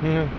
嗯。